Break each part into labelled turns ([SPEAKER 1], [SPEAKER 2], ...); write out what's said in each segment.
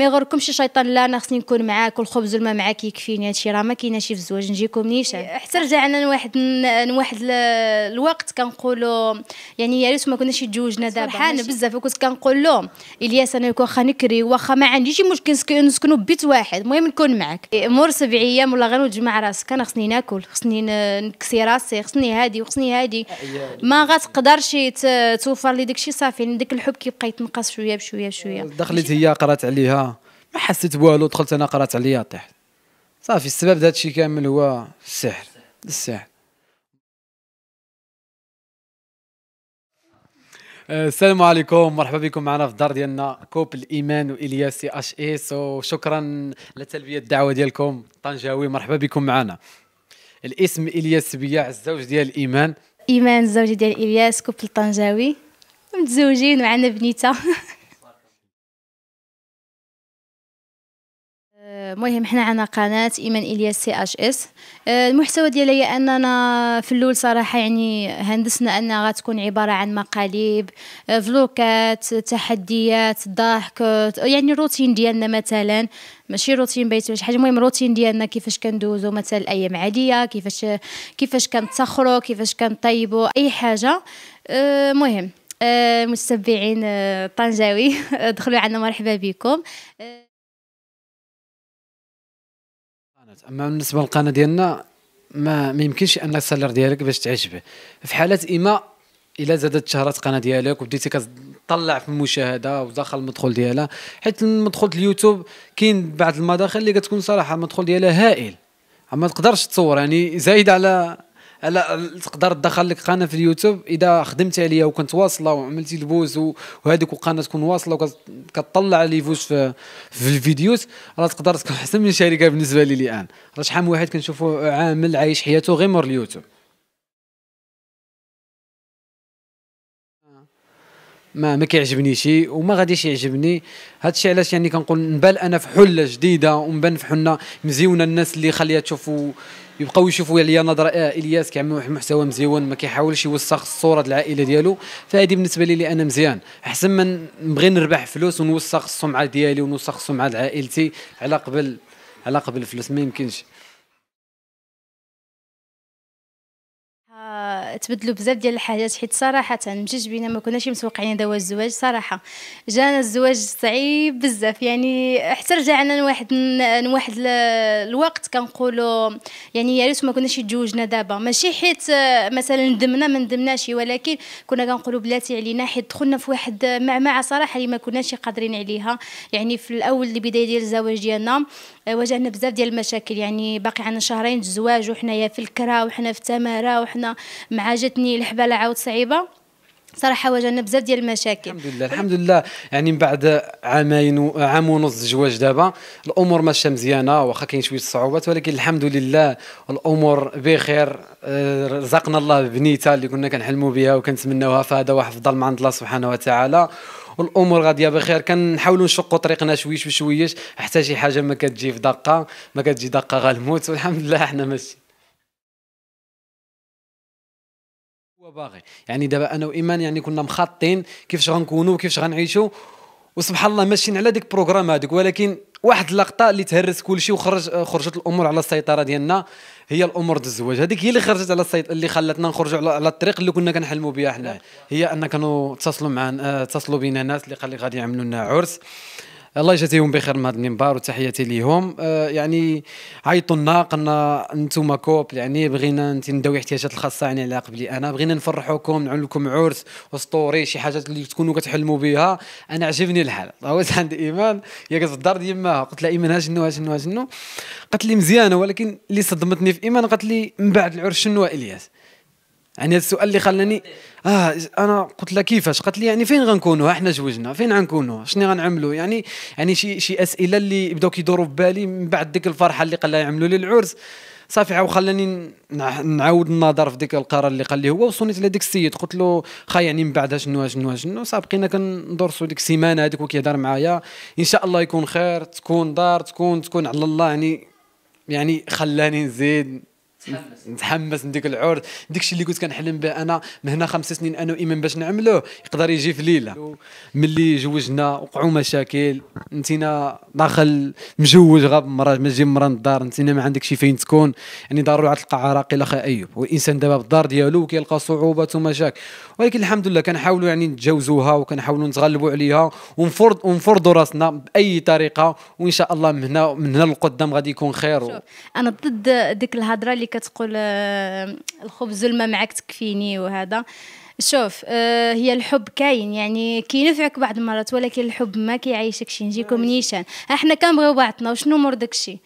[SPEAKER 1] ما يغركمش شيطان لا أنا خصني نكون معاك والخبز والماء معاك يكفيني هادشي راه ما كايناش في الزواج نجيكم نيشان حتى رجعنا لواحد لواحد الوقت كنقولوا يعني يا ريت ما كناش تزوجنا دابا. حيت بزاف كنت كنقول له إلياس أنا واخا نكري واخا ما عنديش مشكل نسكنوا بيت واحد. المهم نكون معاك. مور سبع أيام ولا غير نجمع راسك أنا خصني ناكل خصني نكسي راسي خصني هادي وخصني هادي. ما غتقدرش توفر لي داكشي صافي داك الحب كيبقى يتنقص شوية بشوية بشوية.
[SPEAKER 2] دخلت هي قرات عليها. ما حسيت بوالو دخلت أنا قرأت عليا طيحت صافي السبب هذا الشيء كامل هو السحر السحر. أه، السلام عليكم مرحبا بكم معنا في الدار ديالنا كوب الإيمان وإلياس سي أش اس وشكرا لتلبية الدعوة ديالكم. طنجاوي مرحبا بكم معنا. الاسم إلياس بياع الزوج ديال إيمان.
[SPEAKER 1] إيمان الزوج ديال إلياس couple طنجاوي متزوجين وعندنا بنيتة. المهم حنا عندنا قناة إيمان إلياس CHS. آه، المحتوى ديالها هي أننا في الأول صراحة يعني هندسنا أنها غتكون عبارة عن مقالب آه، فلوكات تحديات ضحك يعني روتين ديالنا مثلا. ماشي روتين بيت شي حاجة. المهم روتين ديالنا كيفاش كندوزو مثلا الأيام عادية كيفاش كيفاش كنتسخروا كيفاش كنطيبوا أي حاجة. المهم آه، متتبعين طنجاوي دخلوا عندنا مرحبا بكم.
[SPEAKER 2] أما بالنسبة للقناة ديالنا ما ما يمكنش أن السالير ديالك باش تعيش به. في حالة إما إلا زادت شهرات القناه ديالك وبديتي كتطلع في المشاهدة ودخل المدخول ديالها حيت المدخول اليوتيوب كاين بعض المداخل اللي كتكون صراحة المدخول ديالها هائل. ما تقدرش تصور يعني زايد على لا تقدر تدخل لك قناة في اليوتيوب؟ إذا خدمت عليها وكنت واصلة وعملتي ال buzz وهذيك القناة تكون واصلة وكتطلع لي vues في, في الفيديوز راه تقدر تكون أحسن من شركه بالنسبة لي الآن. راه شحال من واحد كنشوفو عامل عايش حياته غير مور اليوتيوب؟ ما ما كيعجبنيش وما غاديش يعجبني. هادشي علاش يعني كنقول نبان أنا في حلة جديدة ونبان في حلة مزيونة الناس اللي خليها تشوفوا يبقاو يشوفوا عليا نظرة آه إلياس كيعمل محتوى مزيون ما كيحاولش يوسخ الصورة العائلة ديالو. فهذه بالنسبة لي أنا مزيان. أحسن من نبغي نربح فلوس ونوسخ السمعة ديالي ونوسخ السمعة عائلتي على قبل على قبل الفلوس ما يمكنش.
[SPEAKER 1] تبدلوا بزاف ديال الحاجات حيت صراحة بجوج بينا ما كناش متوقعين دابا الزواج صراحة. جانا الزواج صعيب بزاف يعني حتى رجعنا لواحد لواحد الوقت كنقولوا يعني يا ريت ما كناش تزوجنا دابا. ماشي حيت مثلا ندمنا ما ندمناش ولكن كنا كنقولوا بلاتي علينا حيت دخلنا في واحد معمعة صراحة اللي ما كناش قادرين عليها. يعني في الأول البداية ديال الزواج ديالنا. واجهنا بزاف ديال المشاكل يعني باقي عندنا شهرين الزواج وحنايا في الكرا وحنا في التماره وحنا مع جاتني الحباله عاود صعيبة. صراحة واجهنا بزاف ديال المشاكل.
[SPEAKER 2] الحمد لله الحمد لله يعني من بعد عامين عام ونص الزواج دابا. الأمور ماشية مزيانة واخا كاين شوية الصعوبات ولكن الحمد لله الأمور بخير. آه، رزقنا الله بنيته اللي كنا كنحلموا بها وكنتمناوها فهذا واحد فضل من عند الله سبحانه وتعالى. والأمور غادية بخير. كنحاولوا نشقوا طريقنا شويش. بشويش حتى شي حاجة ما كتجي في دقة. ما كتجي دقة غنموت. والحمد لله إحنا ماشي هو باغي. يعني دابا أنا وإيمان يعني كنا مخططين كيفاش غنكونوا وكيفاش غنعيشوا. وسبحان الله ماشيين على ديك البروغرام هذيك ولكن واحد اللقطة اللي تهرس كل شيء وخرج خرجت الأمور على السيطرة ديالنا هي الأمور ديال الزواج. هذيك هي اللي خرجت على السيط اللي خلاتنا نخرجوا على الطريق اللي كنا كنحلموا بها حنا هي أن كانوا اتصلوا معنا اتصلوا بينا ناس اللي قال لي غادي يعملوا لنا عرس. الله يجازيهم بخير من هذا المنبر وتحياتي ليهم. آه يعني عيطوا لنا قلنا أنتم كوب يعني بغينا نداوي احتياجات الخاصة يعني على قبلي أنا. بغينا نفرحوكم نعمل لكم عرس وسطوري شي حاجات اللي تكونوا كتحلموا بها أنا عجبني الحال. هوت عند إيمان. هي الدار ديما قلت لها إيمان ها شنو ها شنو ها شنو؟ قالت لي مزيانة ولكن اللي صدمتني في إيمان قالت لي من بعد العرس شنو إلياس؟ يعني هذا السؤال اللي خلاني آه أنا قلت لها كيفاش؟ قالت لي يعني فين غنكونوا؟ إحنا زوجنا فين غنكونوا؟ شنو غنعملوا؟ يعني يعني شي شي أسئلة اللي بداو كيدوروا في بالي من بعد ديك الفرحة اللي قال لها يعملوا لي العرس. صافي عاود خلاني نعاود النظر في ديك القرار اللي قال لي هو وصلنيت لديك السيد. قلت له خا يعني من بعد شنو شنو شنو؟ صافي بقينا كندرسوا ديك السيمانة هذيك وكيهضر معايا. إن شاء الله يكون خير تكون دار تكون تكون على الله. يعني يعني خلاني نزيد نتحمس. نديك العرض. الشيء اللي كنت كنحلم به أنا من هنا خمس سنين أنا وايمان باش نعملوه. يقدر يجي في ليلة. ملي جوجنا وقعوا مشاكل انتينا داخل مجوج غاب مرة ما تجي مرة الدار انتينا ما عندك شي فين تكون. يعني ضروري تلقى عراقل أخي أيوب. والإنسان دابا بالدار ديالو كيلقى صعوبات ومشاكل. ولكن الحمد لله كنحاولوا يعني نتجاوزوها وكنحاولوا نتغلبوا عليها ونفرض ونفرضوا راسنا بأي طريقة. وإن شاء الله من هنا من هنا للقدام غادي يكون خير. و...
[SPEAKER 1] أنا ضد ديك الهضرة اللي كتقول آه، الخبز والماء معك تكفيني وهذا. شوف آه هي الحب كاين يعني كينفعك بعض المرات ولكن الحب ما كيعيشكش نجيكم نيشان إحنا كنبغيو بعضنا وشنو مور داكشي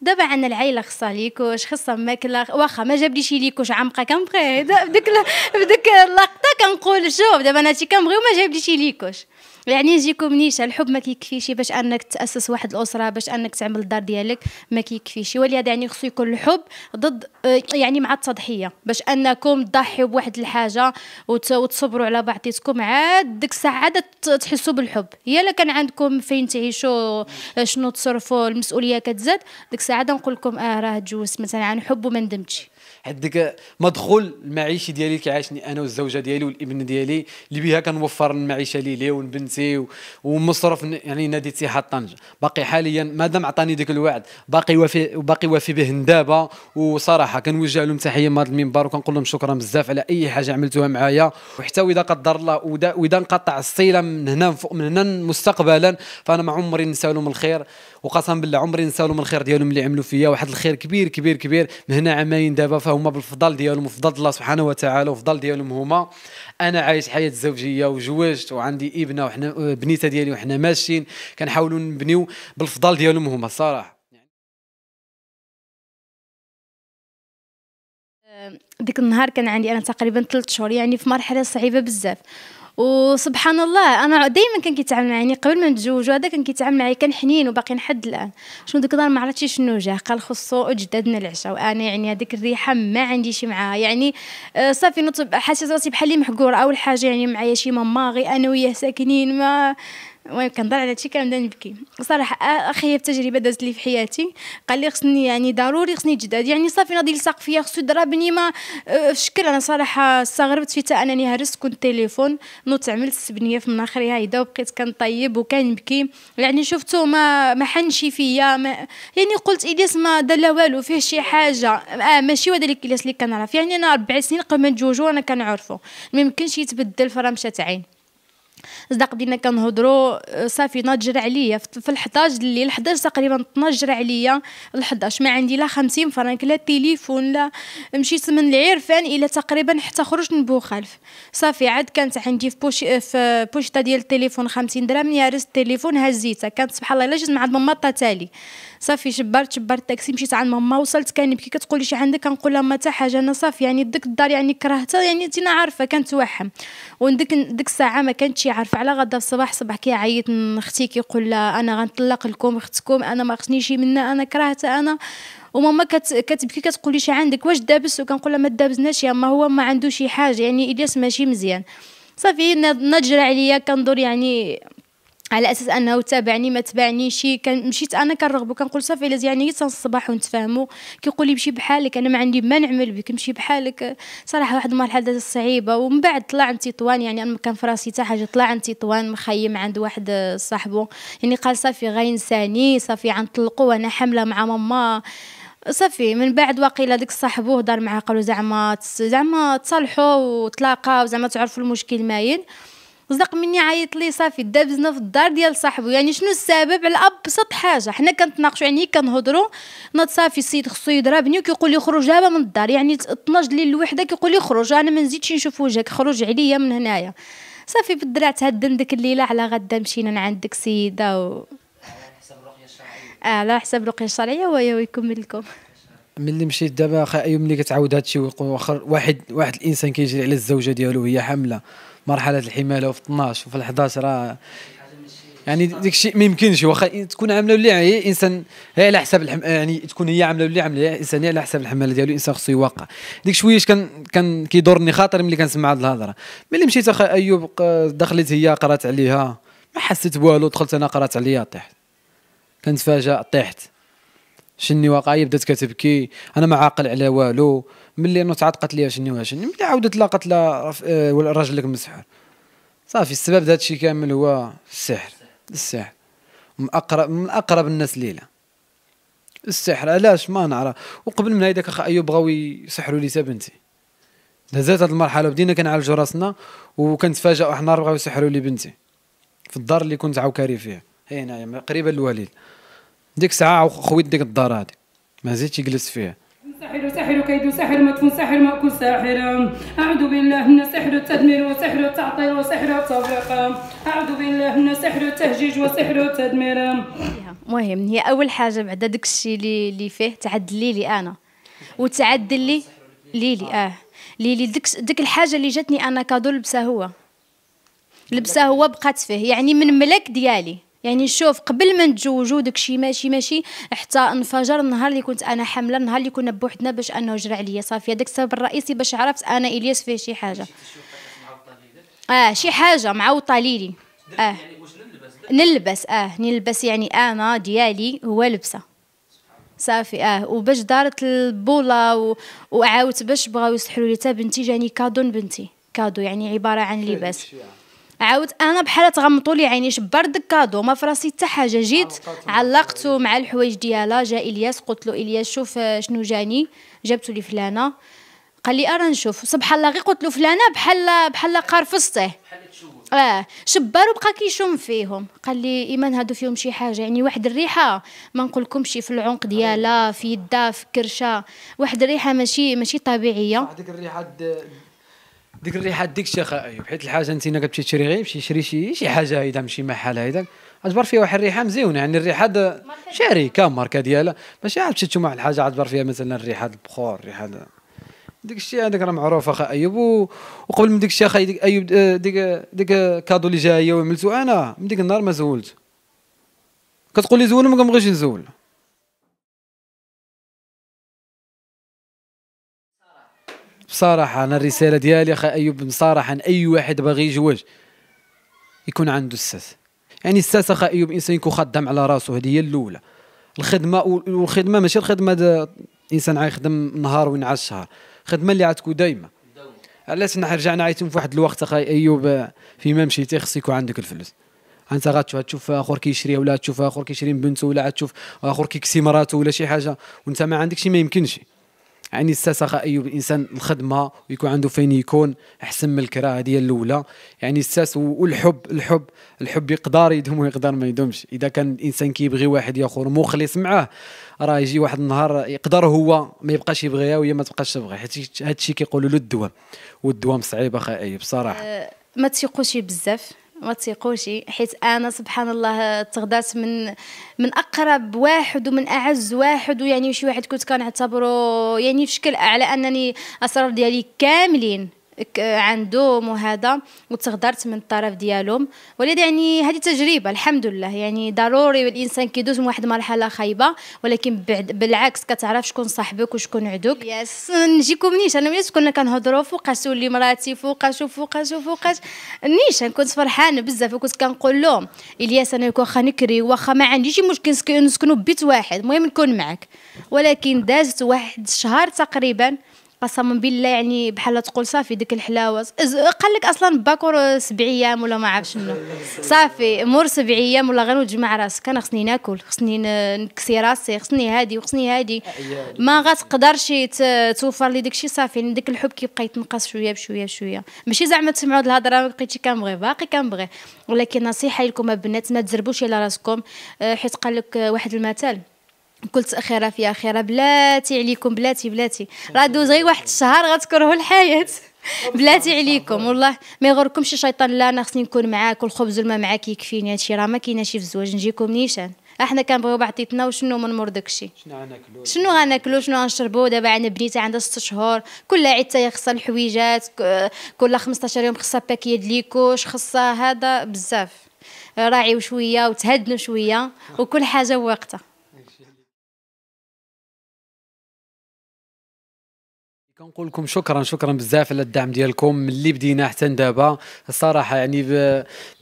[SPEAKER 1] دابا عندنا العائله خصها les couches خصها ماكلة واخا ما جابليش les couches عمقة كنبغي بديك بديك اللقطة كنقول شوف دابا أنا كنبغي وما جابليش les couches. يعني يجيكم نيشان الحب ما كيكفيش باش أنك تأسس واحد الأسرة باش أنك تعمل الدار ديالك ما كيكفيش. ولهذا يعني خصو يكون الحب ضد آه، يعني مع التضحية باش أنكم تضحيوا بواحد الحاجة وتصبروا على بعضياتكم عاد ديك الساعة عاد تحسوا بالحب. هي لا كان عندكم فين تعيشوا آه، شنو تصرفوا المسؤولية كتزاد ديك الساعة نقول لكم آه راه تجوزت مثلا عن حب وما ندمتش.
[SPEAKER 2] عندك مدخول المعيشي ديالي كيعيشني أنا والزوجة ديالي والإبن ديالي اللي بها كنوفر المعيشة لي ولبنتي ومصرف يعني نادي اتحاد طنجه باقي حاليا مادام عطاني ديك الوعد باقي وافي باقي وافي به دابا وصراحة كنوجه لهم تحية من هذا المنبر وكنقول لهم شكرا بزاف على أي حاجة عملتوها معايا. وحتى وإذا قدر الله واذا انقطع الصلة من هنا من هنا مستقبلا فأنا ما عمري نسى لهم الخير. وقسما بالله عمري نسى لهم الخير ديالهم اللي عملوا فيا. واحد الخير كبير كبير كبير من هنا عامين دابا فهما بالفضل ديالهم وفضل الله سبحانه وتعالى وفضل ديالهم هما. أنا عايش حياة زوجية وجوجت وعندي ابنة وحنا بنيتة ديالي وحنا ماشيين. كنحاولوا نبنيو بالفضل ديالهم هما الصراحه
[SPEAKER 1] ديك النهار كان عندي أنا تقريبا ثلاث شهور يعني في مرحلة صعيبة بزاف. وسبحان الله أنا دائما كان كيتعامل معايا يعني قبل ما نتزوجوا هذا كان كيتعامل معايا كان حنين وباقي لحد الآن. شنو ديك النهار ما عرفتش شنو جاه قال خصو اجدادنا العشاء وأنا يعني هذيك الريحة ما عنديش معاها. يعني آه، صافي نطب حاسة راسي بحال اللي محقورة أول حاجة يعني معايا شي ماما غير أنا وياه ساكنين ما المهم كنضل على هادشي كنبدا نبكي. صراحة أخي تجربه دازت لي في حياتي. قال لي خصني يعني ضروري خصني جداد. يعني صافي ناضي يلصق فيا خصو يضربني ما شكل أنا صراحة استغربت في أنني هرست كنت تليفون نوض عملت السبنيه في مناخري هايدا وبقيت كنطيب وكنبكي يعني شفتو ما ما حنش فيا ما يعني قلت إلياس ما دار لا والو فيه شي حاجة. آه ماشي هو إلياس اللي كنعرف. يعني أنا أربع سنين قبل ما نتزوجوا أنا كنعرفو. ما يمكنش يتبدل فرمشه عين. صدق بدينا كنهضروا آه، صافي ناجر عليا. في ال11 الليل 11 تقريبا تنجر عليا ال11 ما عندي لا 50 فرانك لا تليفون لا مشيت من العرفان إلى تقريبا حتى خرجت من بوخالف. صافي عاد كانت عندي في بوش في بوشطه ديال التليفون 50 درهم يا رست التليفون هزيتها كانت سبحان الله إلا جيت مع ماما تالي. صافي شبرت شبرت التاكسي مشيت عند ماما وصلت كنبكي كتقول لي شي عندك؟ كنقول لها ما حتى حاجة أنا صافي يعني ديك الدار يعني كرهتها يعني انت عارفة كنتوهم وديك ديك الساعة ما كانتش عارفة على غدا الصباح صباح كيعيط أختي كيقول لها أنا غنطلق لكم أختكم أنا ما خصنيش منها أنا كرهتها أنا. وماما كت كتبكي كتقول لي شي عندك؟ واش دابس؟ وكنقول لها ما دابزناش يا ما هو ما عنده شي حاجة يعني إلياس ماشي مزيان. صافي نجر عليا كندور يعني على أساس أنه تابعني ما تبعنيش كان مشيت أنا كنرغبو كنقول صافي إلا يعني الصباح ونتفاهموا كيقول لي مشي بحالك أنا ما عندي ما نعمل بك مشي بحالك. صراحة واحد المرحلة صعيبة. ومن بعد طلع انت طوان يعني أنا كان في راسي حتى حاجة. طلع انت طوان مخيم عند واحد صاحبو. يعني قال صافي غينساني صافي غنطلقوا وأنا حاملة مع ماما. صافي من بعد واقيلا ديك صاحبو هضر معاه قالوا زعما زعما تصالحوا وتلاقاو زعما تعرفوا المشكل ماين صدق مني عيط لي صافي دابزنا في الدار ديال صاحبو. يعني شنو السبب؟ على أبسط حاجة حنا كنتناقشوا يعني كنهضروا ناض صافي السيد خصو يضربني وكيقول لي خرج دابا من الدار. يعني 12 الليل الوحدة كيقول لي خرج أنا ما نزيدش نشوف وجهك خرج عليا من هنايا. صافي بالدرع تهدم ديك الليلة على غدا مشينا عند ديك السيده و آه على حساب الرقية الشرعية وهي ويكمل لكم.
[SPEAKER 2] ملي مشيت دابا أخي ايوب ملي كتعاود هادشي واخر واحد واحد الإنسان كيجري على الزوجة ديالو وهي حاملة. مرحلة الحماله وفي 12 وفي 11 راه يعني ديك الشيء ما يمكنش واخا تكون عاملة ولا هي إنسان هي على حساب الحم... يعني تكون هي عاملة ولا عاملة إنسان على حساب الحمالة ديالو الانسان خصو يوقع. ديك شوية كان كان كيدورني خاطر ملي كنسمع هاد الهضرة. ملي مشيت أخي أيوب دخلت هي قرات عليها ما حسيت بوالو دخلت أنا قرات عليها طيحت. كنتفاجأ طيحت. شني واقعيه بدات كتبكي. أنا ما عاقل على والو. ملي أنه تعاطقت ليا شني وشني ملي عاودت لاقت لا آه، الراجل لك مسحور. صافي السبب هذا الشيء كامل هو السحر. السحر. من اقرب من أقرب الناس ليلى السحر. علاش؟ ما نعرف. وقبل من هيداك اخ أيوب بغاو يسحروا لي بنتي. دازت هذه المرحلة بدينا كنعالجوا راسنا وكنتفاجئوا إحنا بغاو يسحروا لي بنتي. في الدار اللي كنت عاوكاري فيها. هي هنايا قريبه للوالد ديك الساعة خويت ديك الدار هذه ما زيدش يجلس فيها.
[SPEAKER 3] سحر سحر كيد سحر مدفون سحر مأكل ساحر. أعوذ بالله من سحر التدمير وسحر التعطيل وسحر التفريق أعوذ بالله من سحر التهجيج وسحر التدمير.
[SPEAKER 1] مهم. هي أول حاجة بعد داك الشيء اللي اللي فيه تعدل لي لي أنا. وتعدل لي ليلي آه. ليلي ديك ديك الحاجة اللي جاتني أنا كادو لبسها هو. لبسها هو بقات فيه. يعني من ملك ديالي. يعني شوف قبل ما نتزوجوا داكشي ماشي ماشي حتى انفجر النهار اللي كنت أنا حاملة النهار اللي كنا بوحدنا باش أنه جرى عليا صافي هذاك السبب الرئيسي باش عرفت أنا إلياس فيه شي حاجة. آه شي حاجة معوطه ليلي آه. نلبس آه. نلبس يعني أنا ديالي هو لبسة. صافي آه. وباش دارت البولة و... وعاودت باش بغاو يسحروا لي بنتي جاني كادو بنتي كادو يعني عبارة عن لباس. عاود أنا بحال تغمطوا لي عيني شبرت كادو ما فراسي حتى حاجة جيت. علقته مع الحوايج ديالها جا إلياس قلت له إلياس شوف آه، شنو جاني. جبتو لي فلانة. قال لي أرا نشوف. سبحان الله غير قلت له فلانة بحال بحال قرفصته. آه شبار وبقى كيشم فيهم. قال لي إيمان هادو فيهم شي حاجة. يعني واحد الريحة ما نقولكمش في العنق ديالها في يدها في كرشه واحد الريحة ماشي ماشي طبيعية.
[SPEAKER 2] ديك الريحة ديك الريحة ديك الشيخ ايوب حيت الحاجة انت كتمشي تشري غير مشي شري شي شي حاجة هيدا من شي محل هيدا اجبر فيها واحد الريحة مزيونة يعني الريحة شركة ماركة ديالها. ماشي عاد تشوف واحد الحاجة عاد فيها مثلا الريحة البخور ريحه ديك الشيء هذاك راه معروف اخا أيوب. وقبل من ديك الشيء اخا أيوب ديك ديك كادو اللي جاية وعملتو أنا من ديك النهار ما زولت. كتقول لي زول ما كنبغيش نزول. بصراحة أنا الرسالة ديالي أخي أيوب بصراحه أي واحد باغي يجوج يكون عنده الساس. يعني الساس أخي أيوب إنسان يكون خدام على راسه هذه هي الأولى. الخدمة والخدمة ماشي الخدمة إنسان غيخدم نهار وينعس شهر. خدمة اللي عتكون دايما. علاش رجعنا عايتين في واحد الوقت أخي أيوب فيما مشيتي خص يكون عندك الفلوس. أنت غتشوف تشوف آخر كيشري ولا تشوف آخر كيشري من بنته ولا تشوف آخر كيكسي مراته ولا شي حاجة وأنت ما عندكش ما يمكنش. يعني الساسة ايوب الانسان الخدمة ويكون عنده فين يكون أحسن من الكرا هذه الأولى. يعني الساس والحب الحب الحب يقدر يدوم ويقدر ما يدومش. إذا كان الإنسان كيبغي واحد اخر مخلص معاه راه يجي واحد النهار يقدر هو ما يبقاش يبغيها وهي ما تبقاش تبغي. حيت هذا الشيء كيقولوا له الدوام. والدوام صعيب أخي أيوب بصراحه
[SPEAKER 1] أه ما تثقوش بزاف. ما تيقوش حيت أنا سبحان الله تغدات من من أقرب واحد ومن أعز واحد ويعني شي واحد كنت كنعتبره يعني في شكل على أنني اسرار ديالي كاملين. عندهم وهذا وتغدرت من الطرف ديالهم. ولكن يعني هذه تجربة الحمد لله يعني ضروري الإنسان كيدوز من واحد المرحله خايبة ولكن بعد بالعكس كتعرف شكون صاحبك وشكون عدوك. ياس نجيكم نيش أنا وليت كنا كنهضروا فوقاش ولي مراتي فوقاش وفوقاش وفوقاش. نيشان كنت فرحانة بزاف وكنت كنقول لهم إلياس أنا واخا نكري واخا ما عنديش مشكل نسكنوا بيت واحد المهم نكون معك ولكن دازت واحد الشهر تقريبا قسما بالله يعني بحال تقول صافي ديك الحلاوة. قال لك أصلا باكور سبع أيام ولا ما عرف شنو. صافي مور سبع أيام ولا غير نجمع راسك. أنا خصني ناكل خصني نكسي راسي خصني هادي وخصني هادي. ما غتقدرش توفر لي داكشي صافي. يعني ديك الحب كيبقى يتنقص شوية بشوية بشوية. ماشي زعما تسمعوا هاد الهضرة ما بقيتش كنبغي باقي كنبغي. ولكن نصيحة لكم البنات ما تزربوش على راسكم. آه، حيت قال لك واحد المثل قلت أخيرا في أخيرا بلاتي عليكم بلاتي بلاتي. راه دوز غير واحد الشهر غتكرهوا الحياة. بلاتي عليكم والله ما يغركمش الشيطان. لا أنا خصني نكون معاك والخبز والماء معاك يكفيني. هادشي راه ما كايناش في الزواج. نجيكم نيشان. إحنا كنبغيو بعضياتنا وشنو من مور داكشي
[SPEAKER 2] شنو غناكلو
[SPEAKER 1] شنو غناكلو شنو غنشربو دابا عندنا بنيتي عندها 6 شهور. كل عيد خصها الحويجات. كل 15 يوم خصها paquet les couches خصها هذا بزاف. راعيو شوية وتهدنوا شوية. وكل حاجة وقتها
[SPEAKER 2] كنقول لكم شكرا شكرا بزاف على الدعم ديالكم. من اللي بدينا حتى دابا الصراحة يعني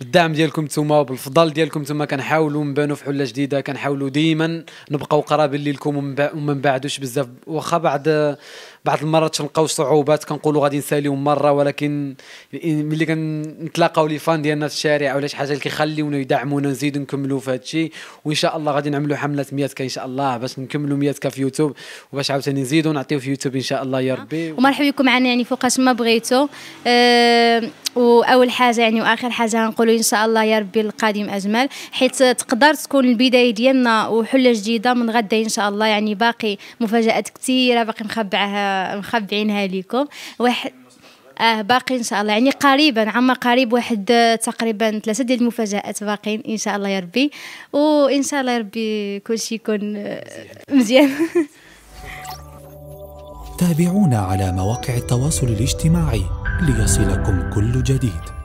[SPEAKER 2] بالدعم ديالكم نتوما وبالفضل ديالكم نتوما كنحاولوا نبانوا في حلة جديدة كنحاولوا ديما نبقاو قرابين لكم وما نبعدوش بزاف. واخا بعد بعض المرات تلقاو صعوبات كنقولوا غادي نساليو مرة ولكن ملي كنتلاقاو لي فان ديالنا في الشارع ولا شي حاجة اللي كيخليونا يدعمونا نزيدوا نكملوا في هذا الشيء وإن شاء الله غادي نعملوا حملة 100 ك إن شاء الله باش نكملوا 100 ك في يوتيوب وباش عاوتاني نزيدوا نعطيو في يوتيوب إن شاء الله يا ربي.
[SPEAKER 1] ومرحبا بكم معنا يعني فوقاش ما بغيتو. أه وأول حاجة يعني وآخر حاجة نقولوا إن شاء الله يا ربي القادم أجمل حيت تقدر تكون البداية ديالنا وحلة جديدة من غدا إن شاء الله يعني باقي مفاجآت كثيره باقي مخبعها مخبعينها لكم واحد آه باقي إن شاء الله. يعني قريبا عما قريب واحد تقريبا ثلاثة ديال المفاجآت باقيين إن شاء الله يا ربي. وان شاء الله يا ربي كلشي يكون مزيان.
[SPEAKER 4] تابعونا على مواقع التواصل الاجتماعي ليصلكم كل جديد.